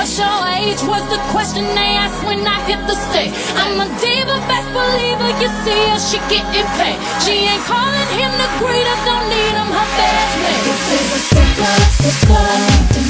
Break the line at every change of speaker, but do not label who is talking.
What's your age was the question they asked when I hit the stage. I'm a diva, best believer, you see her, she getting paid. She ain't calling him the greater, don't need him, her best name.
This is a sticker, sticker.